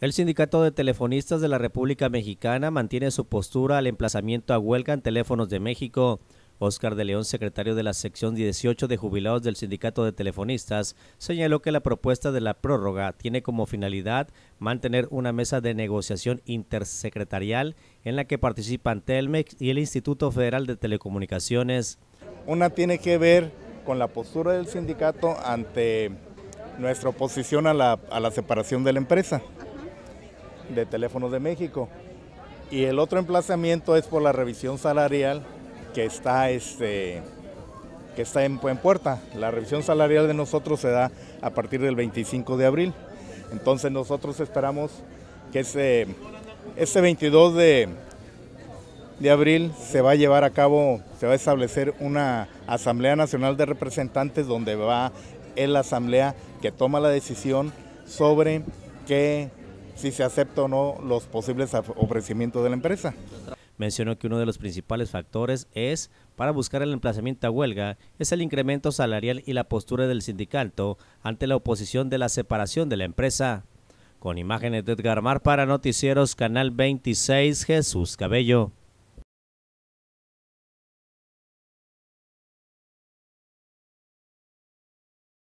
El Sindicato de Telefonistas de la República Mexicana mantiene su postura al emplazamiento a huelga en teléfonos de México. Oscar de León, secretario de la sección 18 de jubilados del Sindicato de Telefonistas, señaló que la propuesta de la prórroga tiene como finalidad mantener una mesa de negociación intersecretarial en la que participan Telmex y el Instituto Federal de Telecomunicaciones. Una tiene que ver con la postura del sindicato ante nuestra oposición a la, a la separación de la empresa de Teléfonos de México. Y el otro emplazamiento es por la revisión salarial que está, este, que está en, en, puerta. La revisión salarial de nosotros se da a partir del 25 de abril. Entonces nosotros esperamos que ese, ese 22 de, de abril se va a llevar a cabo, se va a establecer una Asamblea Nacional de Representantes donde va en la Asamblea que toma la decisión sobre qué si se acepta o no los posibles ofrecimientos de la empresa. Mencionó que uno de los principales factores es, para buscar el emplazamiento a huelga, es el incremento salarial y la postura del sindicato ante la oposición de la separación de la empresa. Con imágenes de Edgar Mar para Noticieros Canal 26, Jesús Cabello.